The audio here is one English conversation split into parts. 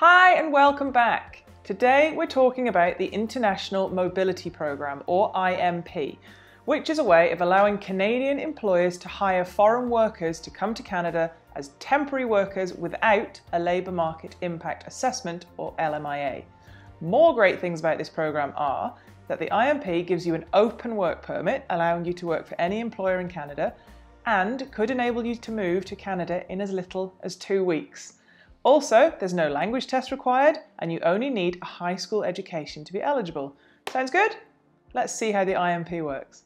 Hi and welcome back. Today we're talking about the International Mobility Programme or IMP, which is a way of allowing Canadian employers to hire foreign workers to come to Canada as temporary workers without a Labour Market Impact Assessment or LMIA. More great things about this programme are that the IMP gives you an open work permit, allowing you to work for any employer in Canada, and could enable you to move to Canada in as little as two weeks. Also, there's no language test required, and you only need a high school education to be eligible. Sounds good? Let's see how the IMP works.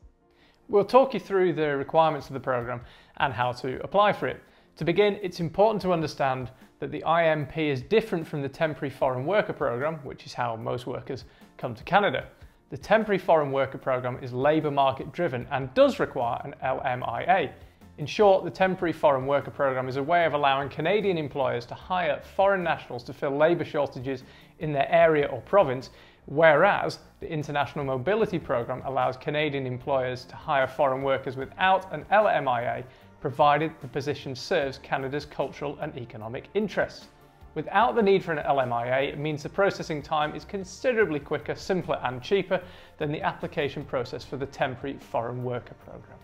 We'll talk you through the requirements of the programme and how to apply for it. To begin, it's important to understand that the IMP is different from the Temporary Foreign Worker Programme, which is how most workers come to Canada. The Temporary Foreign Worker Programme is labour market driven and does require an LMIA. In short, the Temporary Foreign Worker Programme is a way of allowing Canadian employers to hire foreign nationals to fill labour shortages in their area or province, whereas the International Mobility Programme allows Canadian employers to hire foreign workers without an LMIA provided the position serves Canada's cultural and economic interests. Without the need for an LMIA, it means the processing time is considerably quicker, simpler and cheaper than the application process for the Temporary Foreign Worker Programme.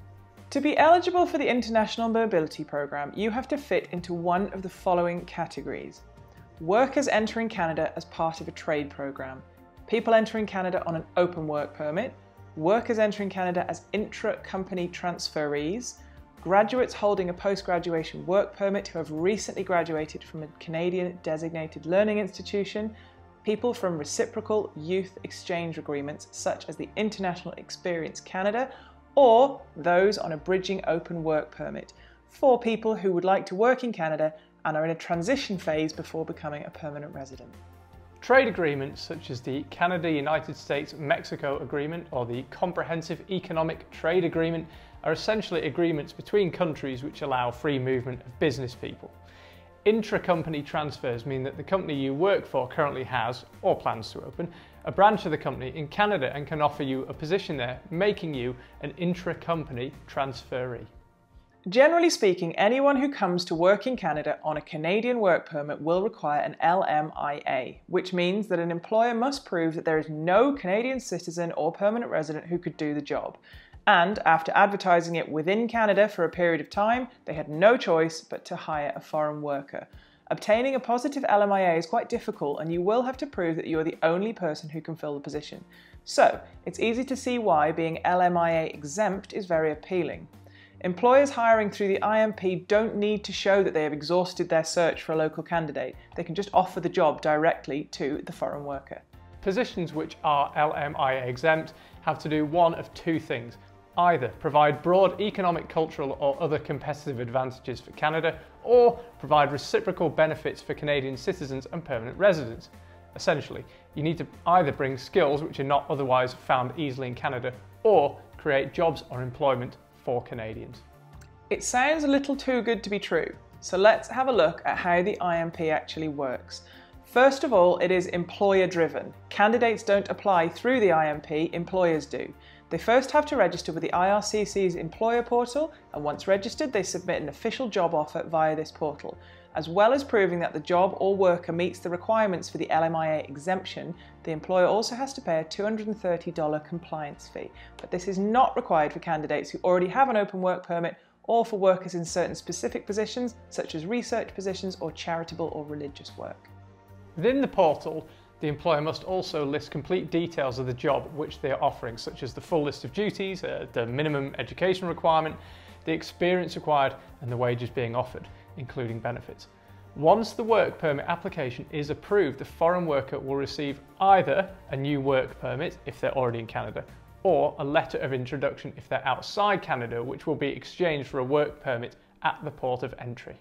To be eligible for the International Mobility Programme, you have to fit into one of the following categories. Workers entering Canada as part of a trade programme, people entering Canada on an open work permit, workers entering Canada as intra-company transferees, graduates holding a post-graduation work permit who have recently graduated from a Canadian designated learning institution, people from reciprocal youth exchange agreements such as the International Experience Canada, or those on a bridging open work permit for people who would like to work in Canada and are in a transition phase before becoming a permanent resident. Trade agreements such as the Canada-United States-Mexico Agreement or the Comprehensive Economic Trade Agreement are essentially agreements between countries which allow free movement of business people. Intra-company transfers mean that the company you work for currently has, or plans to open, a branch of the company in Canada and can offer you a position there, making you an intra-company transferee. Generally speaking, anyone who comes to work in Canada on a Canadian work permit will require an LMIA, which means that an employer must prove that there is no Canadian citizen or permanent resident who could do the job. And after advertising it within Canada for a period of time, they had no choice but to hire a foreign worker. Obtaining a positive LMIA is quite difficult and you will have to prove that you are the only person who can fill the position. So, it's easy to see why being LMIA exempt is very appealing. Employers hiring through the IMP don't need to show that they have exhausted their search for a local candidate. They can just offer the job directly to the foreign worker. Positions which are LMIA exempt have to do one of two things. Either provide broad economic, cultural or other competitive advantages for Canada or provide reciprocal benefits for Canadian citizens and permanent residents. Essentially, you need to either bring skills which are not otherwise found easily in Canada or create jobs or employment for Canadians. It sounds a little too good to be true, so let's have a look at how the IMP actually works. First of all, it is employer driven. Candidates don't apply through the IMP, employers do. They first have to register with the IRCC's employer portal, and once registered, they submit an official job offer via this portal. As well as proving that the job or worker meets the requirements for the LMIA exemption, the employer also has to pay a $230 compliance fee. But this is not required for candidates who already have an open work permit or for workers in certain specific positions, such as research positions or charitable or religious work. Within the portal, the employer must also list complete details of the job which they are offering, such as the full list of duties, uh, the minimum education requirement, the experience required, and the wages being offered, including benefits. Once the work permit application is approved, the foreign worker will receive either a new work permit if they're already in Canada, or a letter of introduction if they're outside Canada, which will be exchanged for a work permit at the port of entry.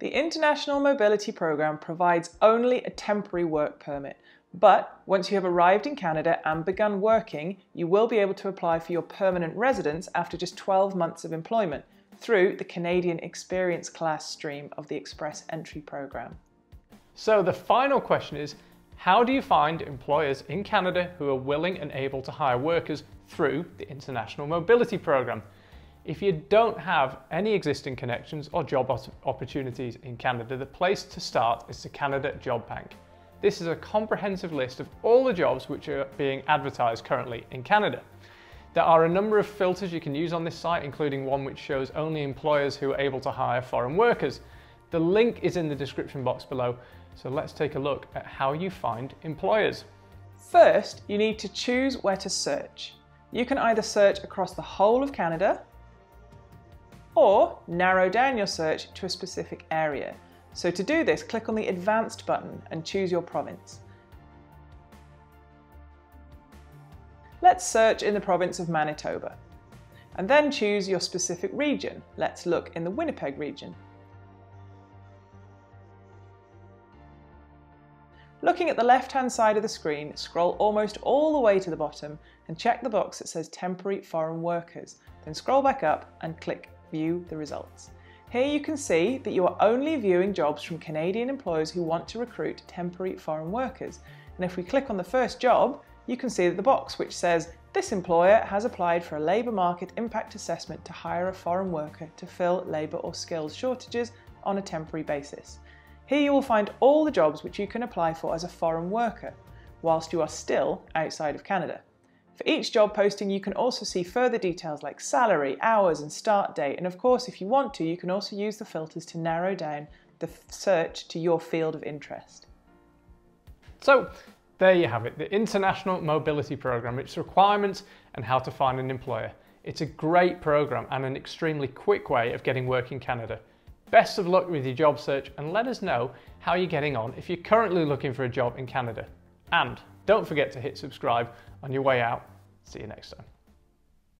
The International Mobility Programme provides only a temporary work permit, but once you have arrived in Canada and begun working, you will be able to apply for your permanent residence after just 12 months of employment through the Canadian Experience Class stream of the Express Entry Programme. So the final question is, how do you find employers in Canada who are willing and able to hire workers through the International Mobility Programme? If you don't have any existing connections or job opportunities in Canada, the place to start is the Canada Job Bank. This is a comprehensive list of all the jobs which are being advertised currently in Canada. There are a number of filters you can use on this site, including one which shows only employers who are able to hire foreign workers. The link is in the description box below, so let's take a look at how you find employers. First, you need to choose where to search. You can either search across the whole of Canada or narrow down your search to a specific area. So to do this, click on the Advanced button and choose your province. Let's search in the province of Manitoba and then choose your specific region. Let's look in the Winnipeg region. Looking at the left-hand side of the screen, scroll almost all the way to the bottom and check the box that says Temporary Foreign Workers. Then scroll back up and click View the Results. Here you can see that you are only viewing jobs from Canadian employers who want to recruit temporary foreign workers. And if we click on the first job, you can see that the box which says this employer has applied for a labour market impact assessment to hire a foreign worker to fill labour or skills shortages on a temporary basis. Here you will find all the jobs which you can apply for as a foreign worker, whilst you are still outside of Canada. For each job posting, you can also see further details like salary, hours, and start date. And of course, if you want to, you can also use the filters to narrow down the search to your field of interest. So, there you have it, the International Mobility Programme, its requirements and how to find an employer. It's a great programme and an extremely quick way of getting work in Canada. Best of luck with your job search and let us know how you're getting on if you're currently looking for a job in Canada. And don't forget to hit subscribe on your way out. See you next time.